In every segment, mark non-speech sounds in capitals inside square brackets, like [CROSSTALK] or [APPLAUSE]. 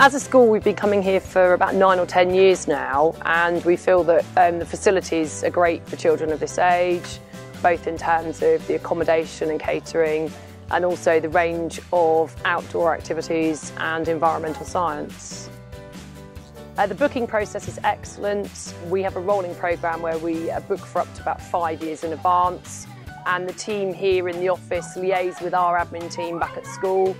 as a school, we've been coming here for about nine or ten years now, and we feel that um, the facilities are great for children of this age, both in terms of the accommodation and catering, and also the range of outdoor activities and environmental science. Uh, the booking process is excellent. We have a rolling programme where we uh, book for up to about five years in advance and the team here in the office liaise with our admin team back at school,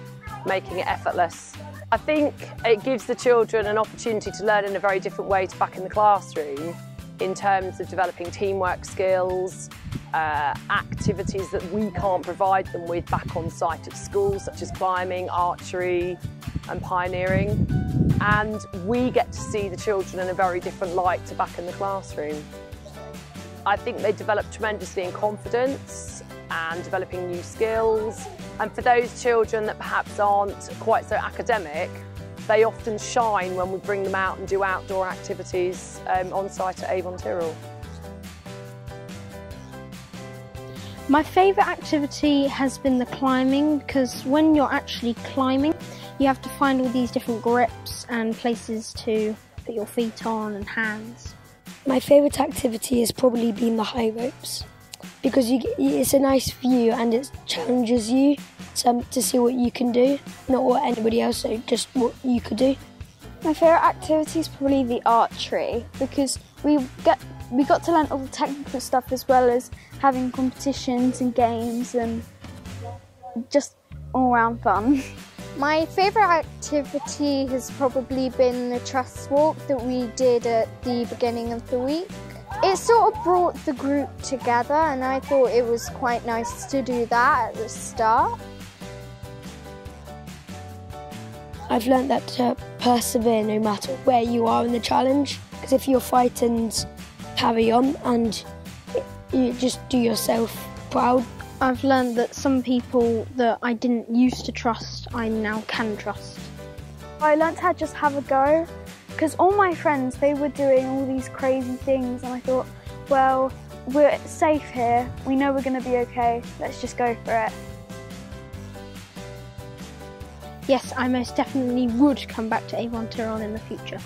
making it effortless. I think it gives the children an opportunity to learn in a very different way to back in the classroom in terms of developing teamwork skills, uh, activities that we can't provide them with back on site at school, such as climbing, archery and pioneering. And we get to see the children in a very different light to back in the classroom. I think they develop tremendously in confidence and developing new skills. And for those children that perhaps aren't quite so academic, they often shine when we bring them out and do outdoor activities um, on site at Avon Tyrrell. My favourite activity has been the climbing because when you're actually climbing, you have to find all these different grips and places to put your feet on and hands. My favourite activity has probably been the high ropes because you, it's a nice view and it challenges you to, to see what you can do, not what anybody else, so just what you could do. My favourite activity is probably the archery because we get we got to learn all the technical stuff as well as having competitions and games and just all round fun. [LAUGHS] My favourite activity has probably been the trust walk that we did at the beginning of the week. It sort of brought the group together and I thought it was quite nice to do that at the start. I've learned that to persevere no matter where you are in the challenge because if you're frightened, carry on and you just do yourself proud. I've learned that some people that I didn't used to trust, I now can trust. I learnt how to just have a go because all my friends, they were doing all these crazy things and I thought, well, we're safe here, we know we're going to be okay, let's just go for it. Yes, I most definitely would come back to Avon Tyrrell in the future.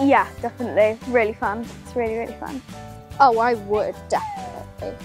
Yeah, definitely. Really fun. It's really, really fun. Oh, I would, definitely.